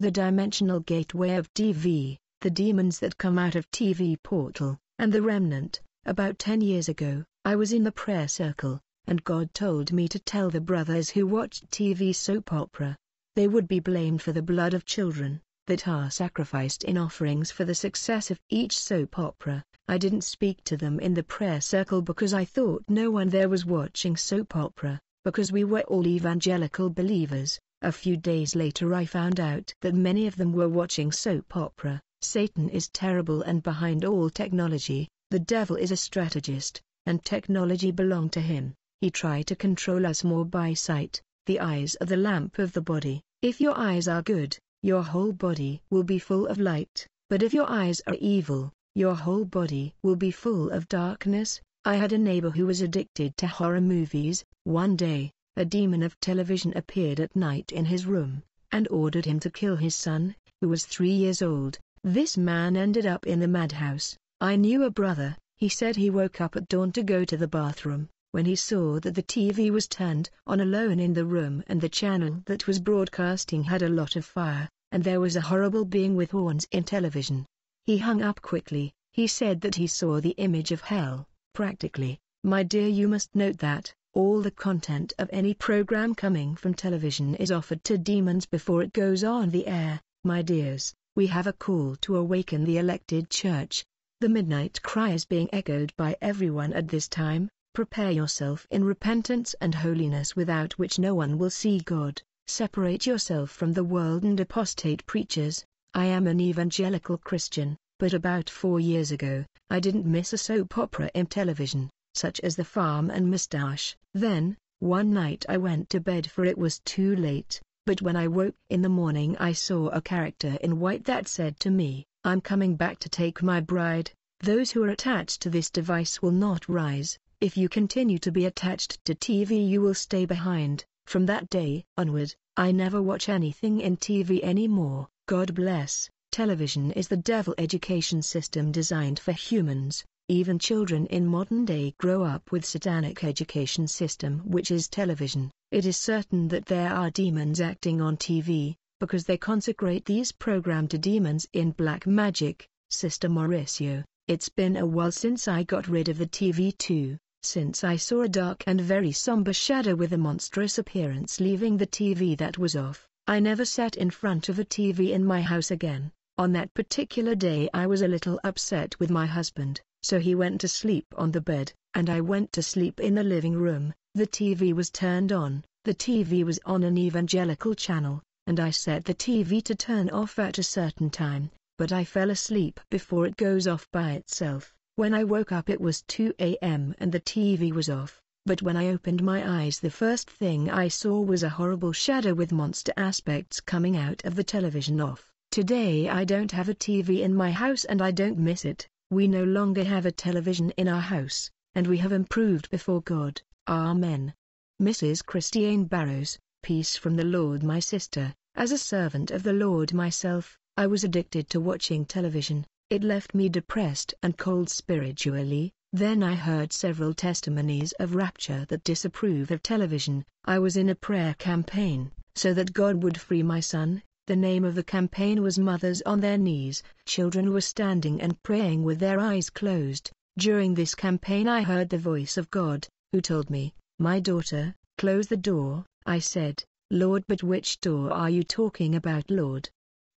the dimensional gateway of TV, the demons that come out of TV portal, and the remnant. About 10 years ago, I was in the prayer circle, and God told me to tell the brothers who watched TV soap opera. They would be blamed for the blood of children, that are sacrificed in offerings for the success of each soap opera. I didn't speak to them in the prayer circle because I thought no one there was watching soap opera, because we were all evangelical believers. A few days later I found out that many of them were watching soap opera. Satan is terrible and behind all technology, the devil is a strategist, and technology belong to him. He tried to control us more by sight. The eyes are the lamp of the body. If your eyes are good, your whole body will be full of light, but if your eyes are evil, your whole body will be full of darkness. I had a neighbor who was addicted to horror movies. One day, a demon of television appeared at night in his room, and ordered him to kill his son, who was three years old. This man ended up in the madhouse. I knew a brother, he said he woke up at dawn to go to the bathroom, when he saw that the TV was turned on alone in the room and the channel that was broadcasting had a lot of fire, and there was a horrible being with horns in television. He hung up quickly, he said that he saw the image of hell, practically. My dear you must note that, all the content of any program coming from television is offered to demons before it goes on the air. My dears, we have a call to awaken the elected church. The midnight cry is being echoed by everyone at this time. Prepare yourself in repentance and holiness without which no one will see God. Separate yourself from the world and apostate preachers. I am an evangelical Christian, but about four years ago, I didn't miss a soap opera in television such as The Farm and Mustache. Then, one night I went to bed for it was too late, but when I woke in the morning I saw a character in white that said to me, I'm coming back to take my bride. Those who are attached to this device will not rise. If you continue to be attached to TV you will stay behind. From that day onward, I never watch anything in TV anymore. God bless. Television is the devil education system designed for humans. Even children in modern day grow up with satanic education system which is television. It is certain that there are demons acting on TV, because they consecrate these program to demons in black magic. Sister Mauricio, it's been a while since I got rid of the TV too, since I saw a dark and very somber shadow with a monstrous appearance leaving the TV that was off. I never sat in front of a TV in my house again. On that particular day I was a little upset with my husband. So he went to sleep on the bed, and I went to sleep in the living room. The TV was turned on, the TV was on an evangelical channel, and I set the TV to turn off at a certain time, but I fell asleep before it goes off by itself. When I woke up it was 2 a.m. and the TV was off, but when I opened my eyes the first thing I saw was a horrible shadow with monster aspects coming out of the television off. Today I don't have a TV in my house and I don't miss it. We no longer have a television in our house, and we have improved before God. Amen. Mrs. Christiane Barrows, peace from the Lord my sister, as a servant of the Lord myself, I was addicted to watching television, it left me depressed and cold spiritually, then I heard several testimonies of rapture that disapprove of television, I was in a prayer campaign, so that God would free my son, the name of the campaign was Mothers on Their Knees. Children were standing and praying with their eyes closed. During this campaign I heard the voice of God, who told me, My daughter, close the door. I said, Lord but which door are you talking about Lord?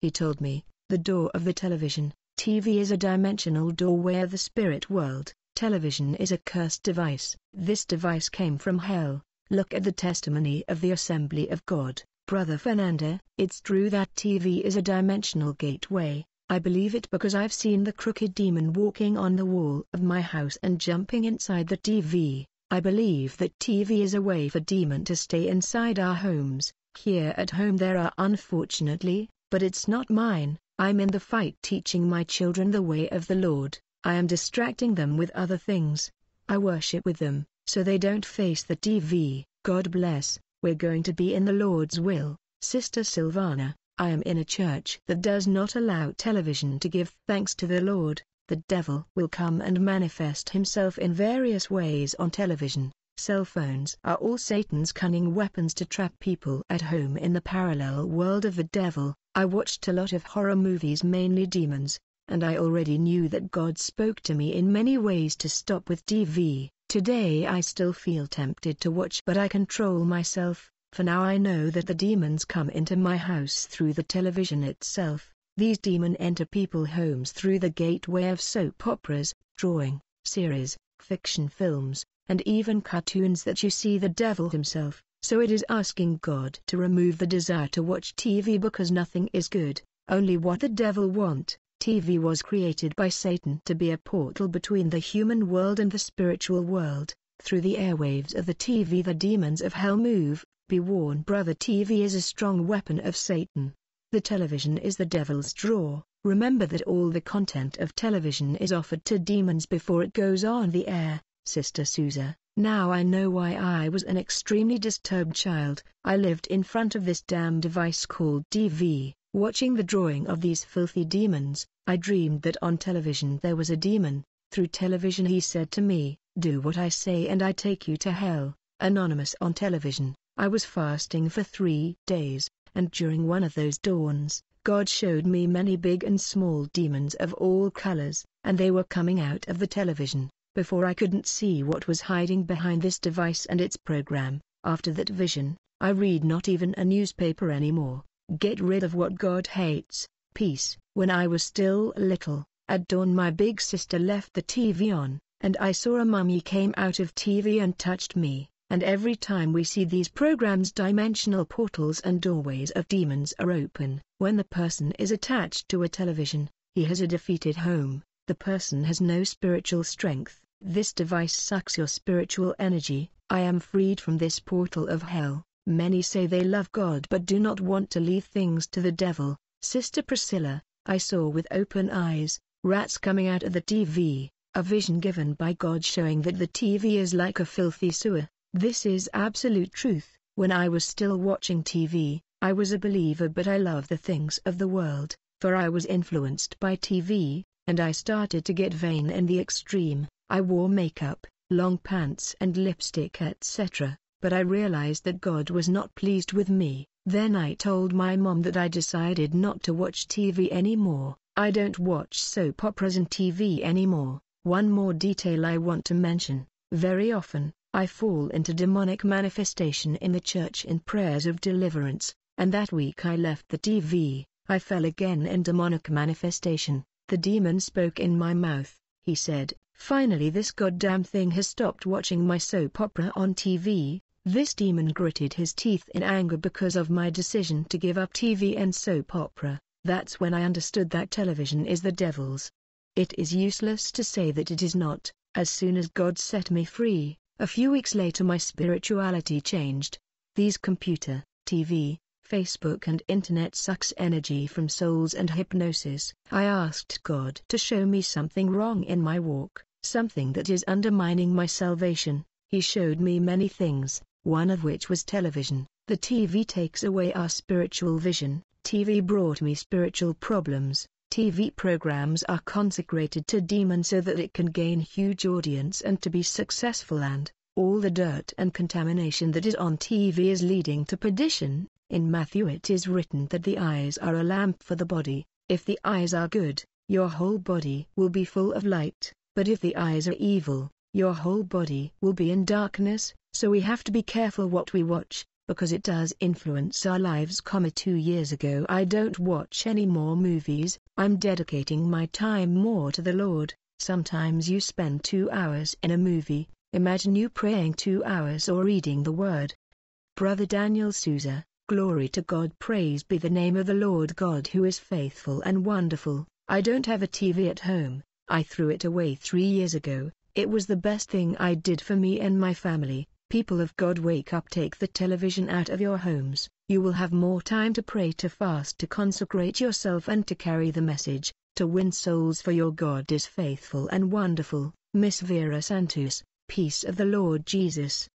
He told me, the door of the television. TV is a dimensional doorway of the spirit world. Television is a cursed device. This device came from hell. Look at the testimony of the Assembly of God. Brother Fernanda, it's true that TV is a dimensional gateway. I believe it because I've seen the crooked demon walking on the wall of my house and jumping inside the TV. I believe that TV is a way for demon to stay inside our homes. Here at home there are unfortunately, but it's not mine. I'm in the fight teaching my children the way of the Lord. I am distracting them with other things. I worship with them, so they don't face the TV. God bless. We're going to be in the Lord's will, Sister Silvana. I am in a church that does not allow television to give thanks to the Lord. The devil will come and manifest himself in various ways on television. Cell phones are all Satan's cunning weapons to trap people at home in the parallel world of the devil. I watched a lot of horror movies mainly demons, and I already knew that God spoke to me in many ways to stop with TV. Today I still feel tempted to watch but I control myself, for now I know that the demons come into my house through the television itself. These demon enter people's homes through the gateway of soap operas, drawing, series, fiction films, and even cartoons that you see the devil himself. So it is asking God to remove the desire to watch TV because nothing is good, only what the devil want. TV was created by Satan to be a portal between the human world and the spiritual world. Through the airwaves of the TV the demons of hell move. Be warned brother TV is a strong weapon of Satan. The television is the devil's draw. Remember that all the content of television is offered to demons before it goes on the air, Sister Souza. Now I know why I was an extremely disturbed child. I lived in front of this damn device called TV, watching the drawing of these filthy demons. I dreamed that on television there was a demon. Through television he said to me, do what I say and I take you to hell. Anonymous on television. I was fasting for three days, and during one of those dawns, God showed me many big and small demons of all colors, and they were coming out of the television. Before I couldn't see what was hiding behind this device and its program, after that vision, I read not even a newspaper anymore. Get rid of what God hates, peace. When I was still little, at dawn my big sister left the TV on, and I saw a mummy came out of TV and touched me, and every time we see these programs dimensional portals and doorways of demons are open. When the person is attached to a television, he has a defeated home the person has no spiritual strength. This device sucks your spiritual energy. I am freed from this portal of hell. Many say they love God but do not want to leave things to the devil. Sister Priscilla, I saw with open eyes, rats coming out of the TV, a vision given by God showing that the TV is like a filthy sewer. This is absolute truth. When I was still watching TV, I was a believer but I love the things of the world, for I was influenced by TV, and I started to get vain in the extreme. I wore makeup, long pants and lipstick etc., but I realized that God was not pleased with me. Then I told my mom that I decided not to watch TV anymore. I don't watch soap operas and TV anymore. One more detail I want to mention. Very often, I fall into demonic manifestation in the church in prayers of deliverance, and that week I left the TV. I fell again in demonic manifestation. The demon spoke in my mouth, he said, finally this goddamn thing has stopped watching my soap opera on TV. This demon gritted his teeth in anger because of my decision to give up TV and soap opera. That's when I understood that television is the devil's. It is useless to say that it is not. As soon as God set me free, a few weeks later my spirituality changed. These computer, TV, Facebook and internet sucks energy from souls and hypnosis. I asked God to show me something wrong in my walk, something that is undermining my salvation. He showed me many things, one of which was television. The TV takes away our spiritual vision. TV brought me spiritual problems. TV programs are consecrated to demons so that it can gain huge audience and to be successful and all the dirt and contamination that is on TV is leading to perdition. In Matthew it is written that the eyes are a lamp for the body. If the eyes are good, your whole body will be full of light, but if the eyes are evil, your whole body will be in darkness, so we have to be careful what we watch, because it does influence our lives. Two years ago I don't watch any more movies, I'm dedicating my time more to the Lord. Sometimes you spend two hours in a movie, imagine you praying two hours or reading the Word. Brother Daniel Souza Glory to God praise be the name of the Lord God who is faithful and wonderful. I don't have a TV at home, I threw it away three years ago, it was the best thing I did for me and my family. People of God wake up take the television out of your homes, you will have more time to pray to fast to consecrate yourself and to carry the message, to win souls for your God is faithful and wonderful. Miss Vera Santos, peace of the Lord Jesus.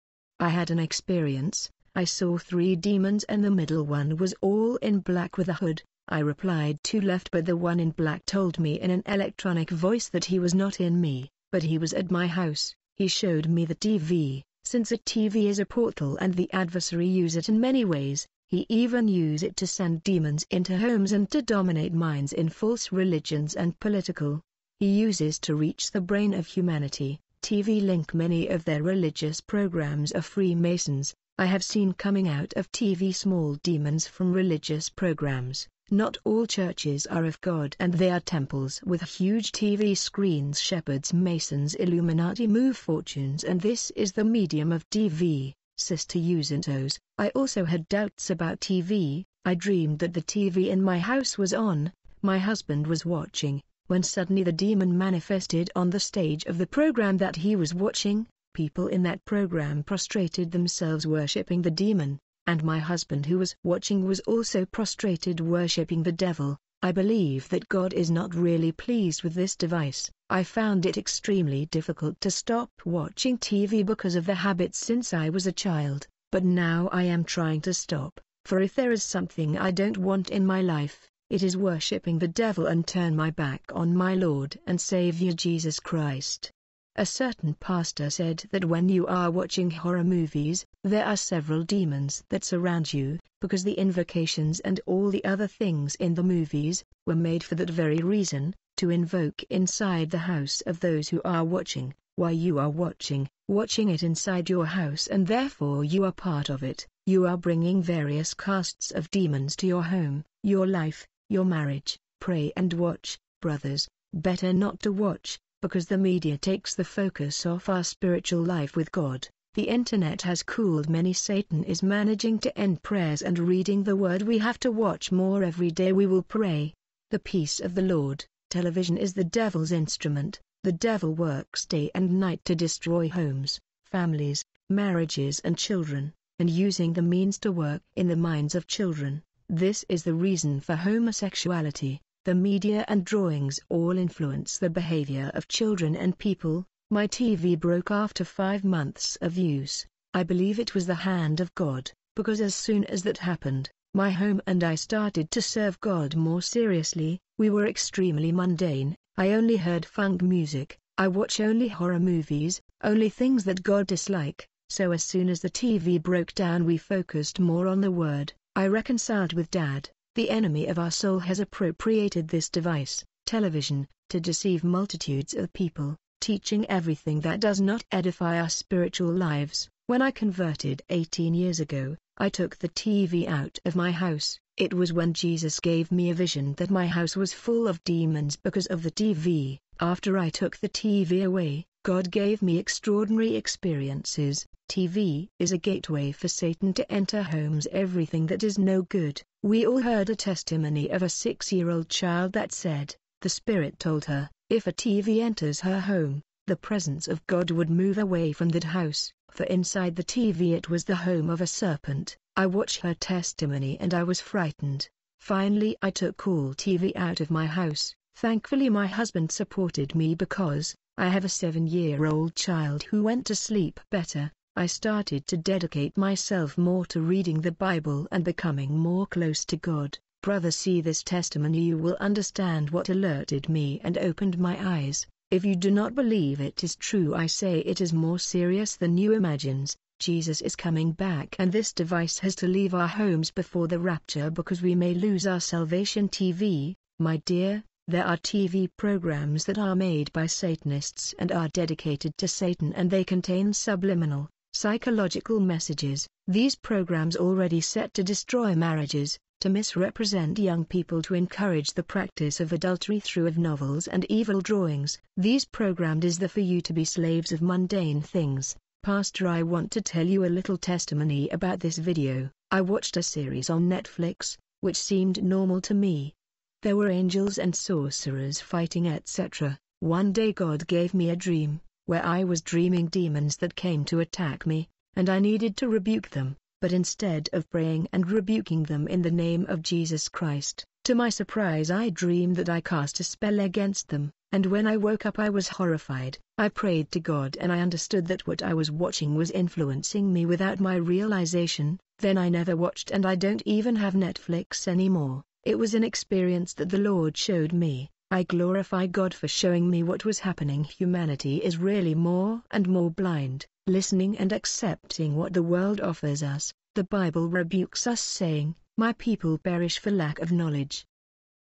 I had an experience, I saw three demons and the middle one was all in black with a hood. I replied two left but the one in black told me in an electronic voice that he was not in me, but he was at my house. He showed me the TV, since a TV is a portal and the adversary use it in many ways, He even used it to send demons into homes and to dominate minds in false religions and political. He uses to reach the brain of humanity. TV link many of their religious programs are Freemasons. I have seen coming out of TV small demons from religious programs. Not all churches are of God and they are temples with huge TV screens shepherds masons Illuminati move fortunes and this is the medium of TV. Sister Usintos, I also had doubts about TV, I dreamed that the TV in my house was on, my husband was watching, when suddenly the demon manifested on the stage of the program that he was watching, people in that program prostrated themselves worshipping the demon, and my husband who was watching was also prostrated worshipping the devil. I believe that God is not really pleased with this device. I found it extremely difficult to stop watching TV because of the habit since I was a child, but now I am trying to stop, for if there is something I don't want in my life, it is worshipping the devil and turn my back on my Lord and Savior Jesus Christ. A certain pastor said that when you are watching horror movies, there are several demons that surround you, because the invocations and all the other things in the movies, were made for that very reason, to invoke inside the house of those who are watching, while you are watching, watching it inside your house and therefore you are part of it, you are bringing various castes of demons to your home, your life, your marriage, pray and watch, brothers, better not to watch, because the media takes the focus off our spiritual life with God. The internet has cooled many Satan is managing to end prayers and reading the word we have to watch more every day we will pray. The peace of the Lord, television is the devil's instrument, the devil works day and night to destroy homes, families, marriages and children, and using the means to work in the minds of children. This is the reason for homosexuality, the media and drawings all influence the behavior of children and people. My TV broke after five months of use. I believe it was the hand of God, because as soon as that happened, my home and I started to serve God more seriously. We were extremely mundane. I only heard funk music, I watch only horror movies, only things that God dislike. So as soon as the TV broke down we focused more on the word. I reconciled with dad. The enemy of our soul has appropriated this device, television, to deceive multitudes of people, teaching everything that does not edify our spiritual lives. When I converted 18 years ago, I took the TV out of my house. It was when Jesus gave me a vision that my house was full of demons because of the TV. After I took the TV away, God gave me extraordinary experiences. TV is a gateway for Satan to enter homes everything that is no good. We all heard a testimony of a six-year-old child that said, the Spirit told her, if a TV enters her home, the presence of God would move away from that house, for inside the TV it was the home of a serpent. I watched her testimony and I was frightened. Finally I took all TV out of my house. Thankfully my husband supported me because, I have a seven-year-old child who went to sleep better. I started to dedicate myself more to reading the Bible and becoming more close to God. Brother see this testimony you will understand what alerted me and opened my eyes. If you do not believe it is true I say it is more serious than you imagines. Jesus is coming back and this device has to leave our homes before the rapture because we may lose our salvation TV, my dear, there are TV programs that are made by Satanists and are dedicated to Satan and they contain subliminal, psychological messages. These programs already set to destroy marriages, to misrepresent young people to encourage the practice of adultery through of novels and evil drawings. These programmed is the for you to be slaves of mundane things. Pastor I want to tell you a little testimony about this video. I watched a series on Netflix, which seemed normal to me, there were angels and sorcerers fighting etc. One day God gave me a dream, where I was dreaming demons that came to attack me, and I needed to rebuke them, but instead of praying and rebuking them in the name of Jesus Christ, to my surprise I dreamed that I cast a spell against them, and when I woke up I was horrified. I prayed to God and I understood that what I was watching was influencing me without my realization, then I never watched and I don't even have Netflix anymore. It was an experience that the Lord showed me. I glorify God for showing me what was happening. Humanity is really more and more blind. listening and accepting what the world offers us, the Bible rebukes us saying, My people perish for lack of knowledge.